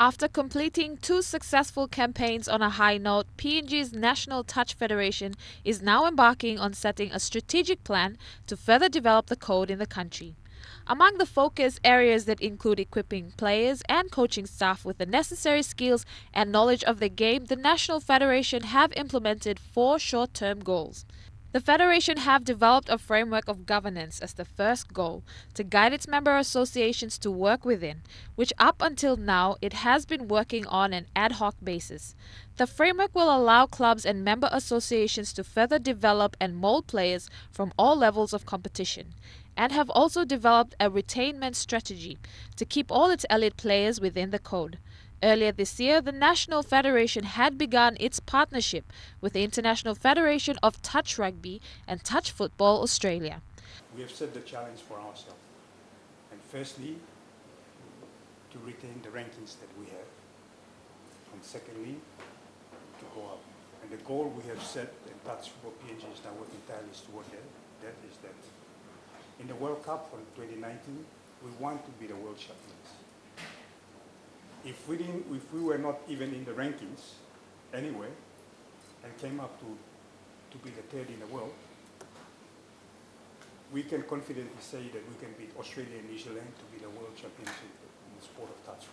After completing two successful campaigns on a high note, PNG's National Touch Federation is now embarking on setting a strategic plan to further develop the code in the country. Among the focus areas that include equipping players and coaching staff with the necessary skills and knowledge of the game, the National Federation have implemented four short-term goals. The Federation have developed a framework of governance as the first goal to guide its member associations to work within, which up until now it has been working on an ad hoc basis. The framework will allow clubs and member associations to further develop and mold players from all levels of competition, and have also developed a retainment strategy to keep all its elite players within the code. Earlier this year, the National Federation had begun its partnership with the International Federation of Touch Rugby and Touch Football Australia. We have set the challenge for ourselves. And firstly, to retain the rankings that we have. And secondly, to go up. And the goal we have set, and Touch Football PNG is now working tirelessly toward that, that is that in the World Cup for 2019, we want to be the world champions if we didn't, if we were not even in the rankings anyway, and came up to, to be the third in the world, we can confidently say that we can beat Australia and New Zealand to be the world champions in the sport of touch.